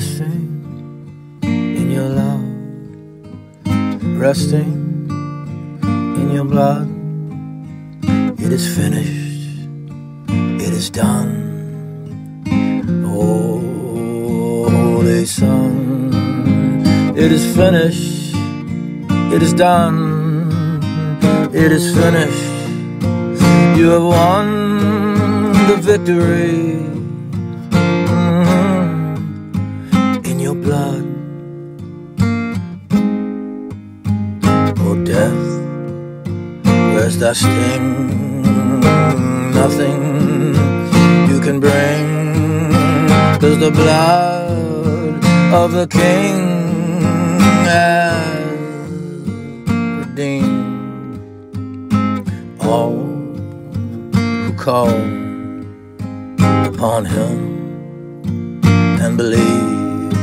resting in your love, resting It is finished, it is done. Holy Son, it is finished, it is done, it is finished. You have won the victory. Mhm. In your blood, oh death, where's that sting? Nothing you can bring, cause the blood of the King has redeemed all who call upon him and believe.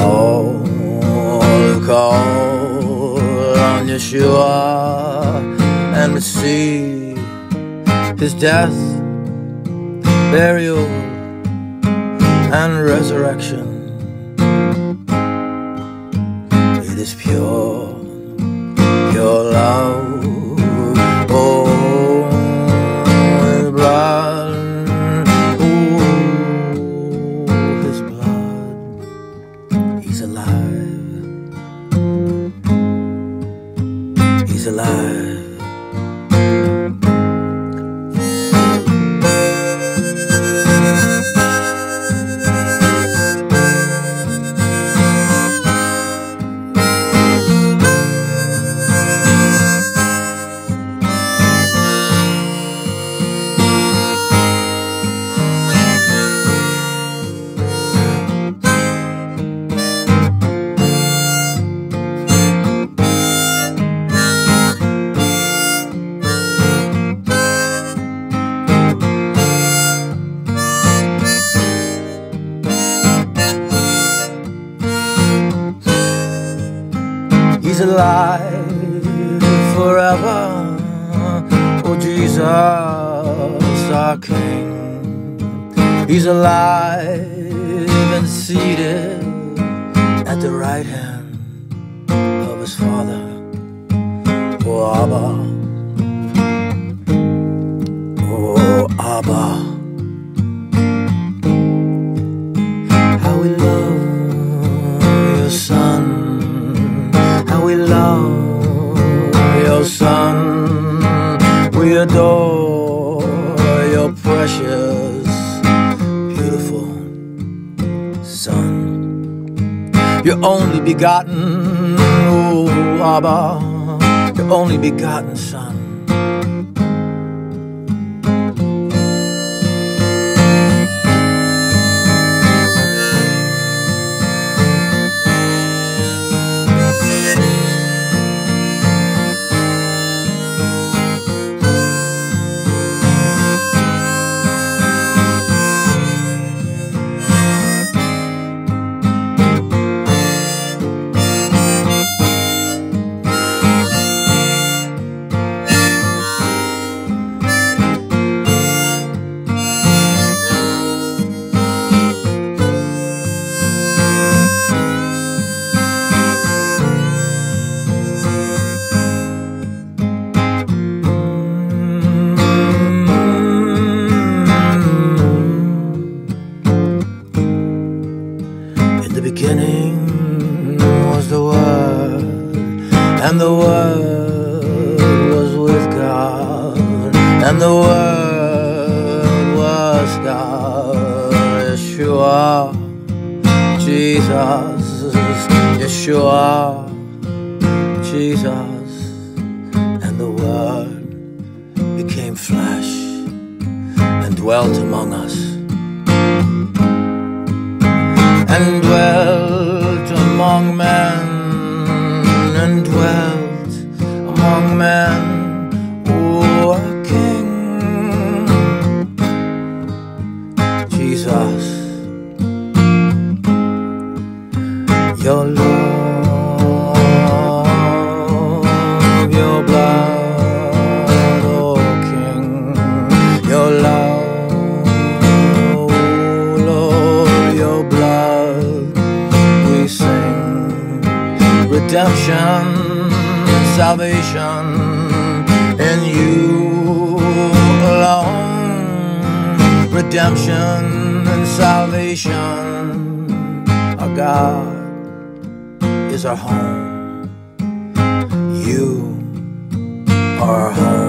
All who call on Yeshua and receive his death, burial, and resurrection. It is pure, pure love. Alive forever. Oh, Jesus, our King. He's alive and seated at the right hand of his Father. Oh, Abba. Only begotten, oh Abba, your only begotten son. Jesus, Yeshua, Jesus, and the Word became flesh and dwelt among us. And dwelt your blood, O King, your love, oh Lord, your blood. We sing redemption, salvation in you alone, redemption and salvation. Our God is our home. Our home.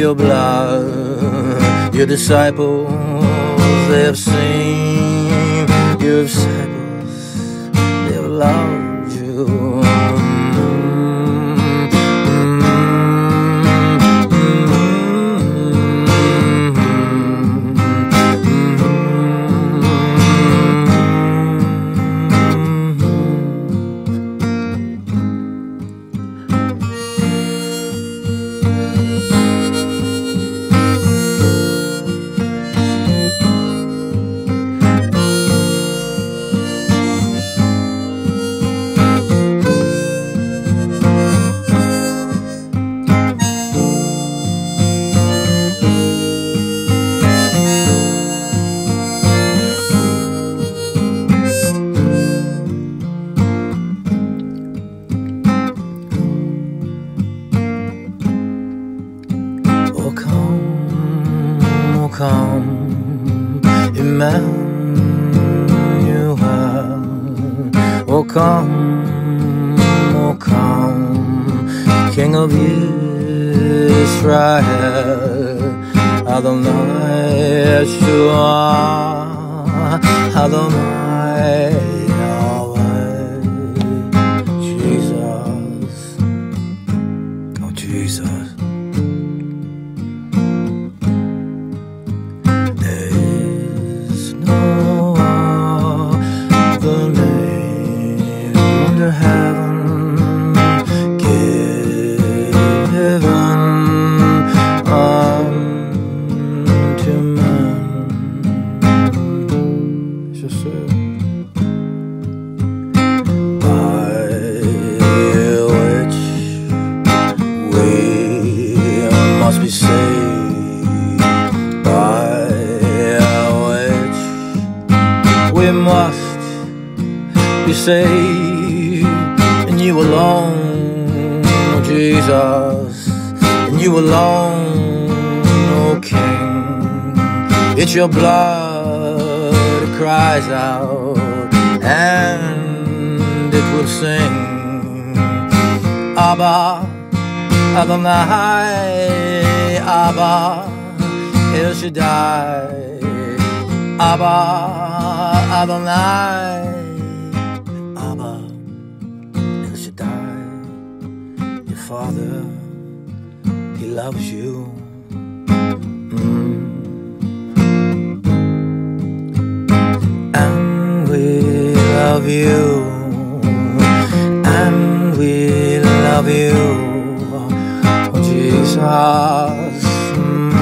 Your blood. Your disciples, they have seen your disciples, come, Emmanuel. Oh come, oh come, King of Israel. Adonai Yeshua, Adonai be saved, and you alone, oh Jesus, and you alone, oh King. It's your blood that cries out, and it will sing, Abba. Adonai, Abba, El Shaddai, Abba, Adonai, Father, He loves you. Mm. And we love you, and we love you. Oh Jesus, mm,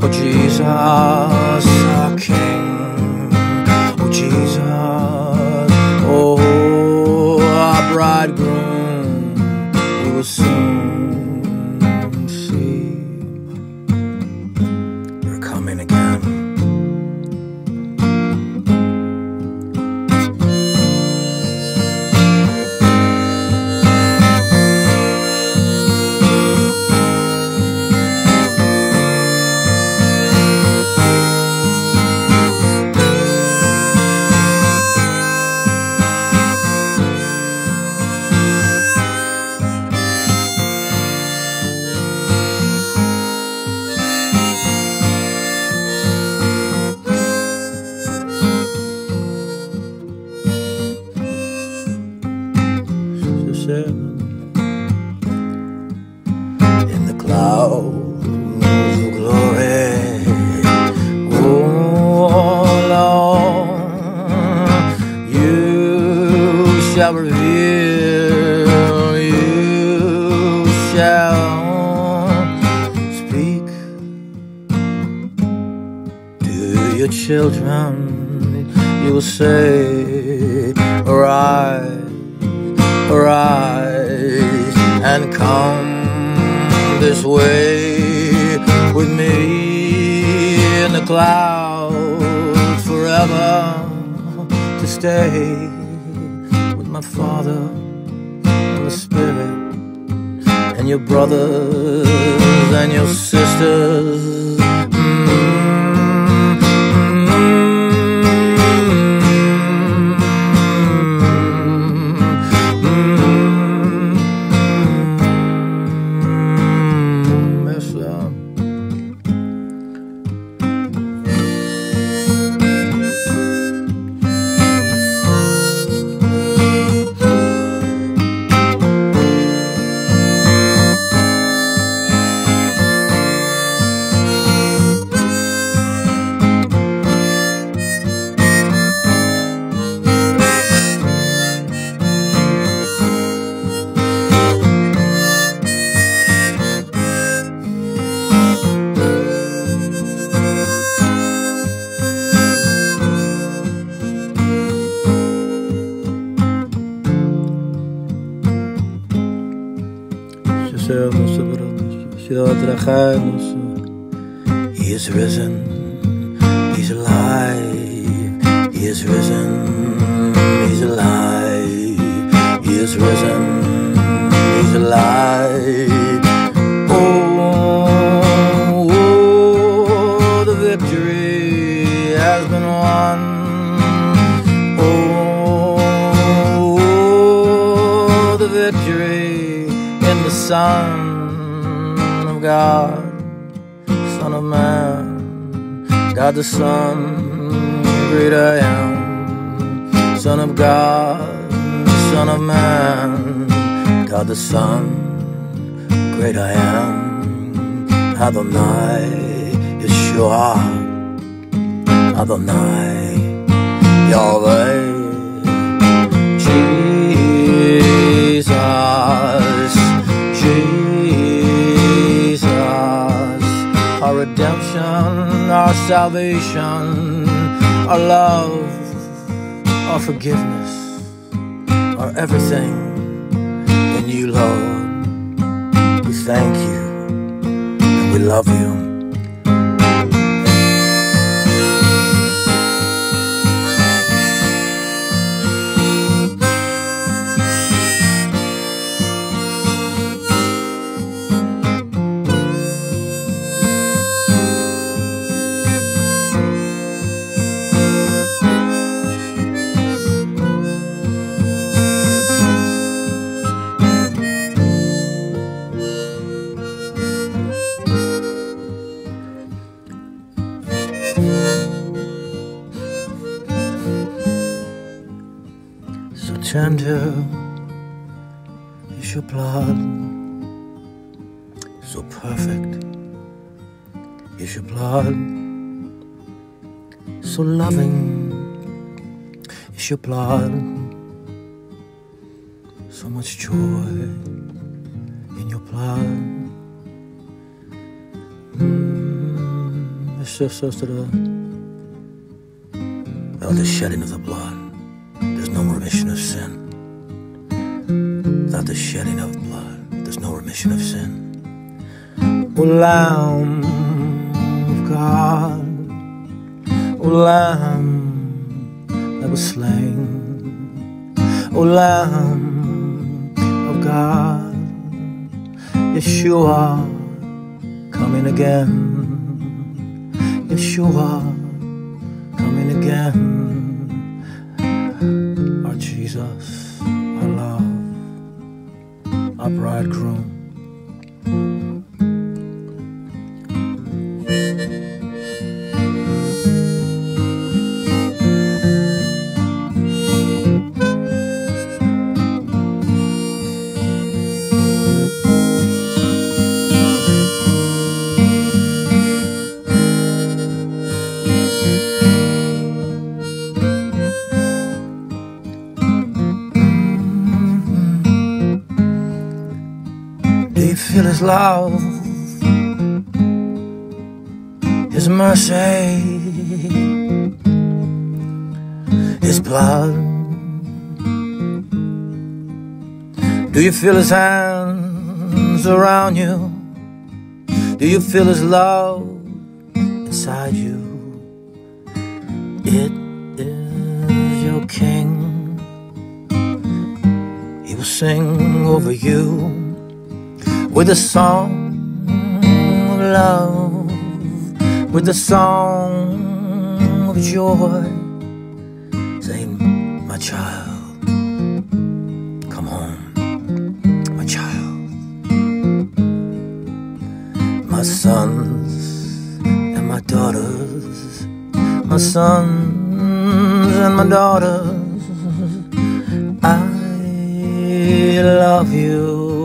oh Jesus, myself come this way with me in the clouds forever to stay with my Father and the Spirit and your brothers and your sisters. Yes, He is risen, he's alive, he is risen, he's alive, he is risen, he's alive. Son of God, Son of Man, God the Son, great I am, Son of God, Son of Man, God the Son, great I am, Adonai, Yeshua, Adonai, Yahweh, Jesus, salvation, our love, our forgiveness, our everything in you, Lord. We thank you and we love you. Tender is your blood, so perfect is your blood, so loving is your blood, so much joy in your blood. Mm, it's just us to the, the shedding of the blood. No remission of sin. Without the shedding of blood, there's no remission of sin. O Lamb of God, O Lamb that was slain, O Lamb of God, Yeshua coming again, Yeshua coming again Jesus, our love, our bridegroom. Feel his love? His mercy, His blood. Do you feel His hands around you? Do you feel His love inside you? It is your King. He will sing over you with a song of love, with a song of joy, saying, My child, come home, my child. My sons and my daughters, my sons and my daughters, I love you.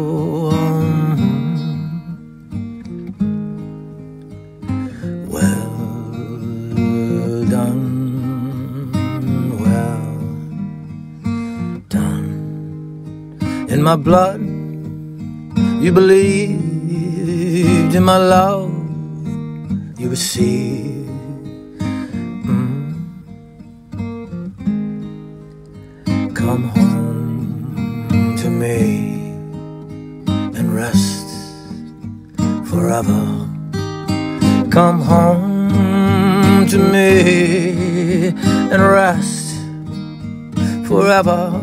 In my blood, you believed in my love, you received. Mm. Come home to me and rest forever. Come home to me and rest forever.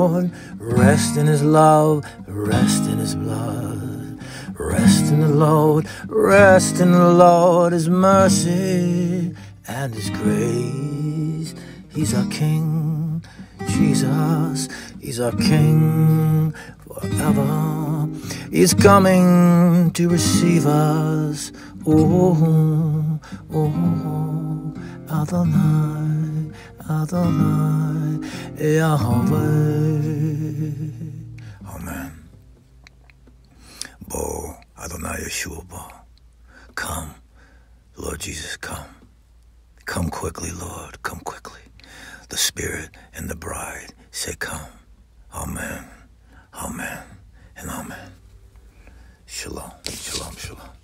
Lord, rest in His love, rest in His blood. Rest in the Lord, rest in the Lord, His mercy and His grace. He's our King, Jesus, He's our King forever. He's coming to receive us. Oh, oh, oh, Adonai, Adonai, Yahweh. Amen. Bo, Adonai Yeshua Bo. Come, Lord Jesus, come. Come quickly, Lord, come quickly. The Spirit and the bride say, Come. Amen, Amen, and Amen. Şılan, şılan, şılan.